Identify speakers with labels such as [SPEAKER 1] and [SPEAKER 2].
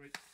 [SPEAKER 1] Great.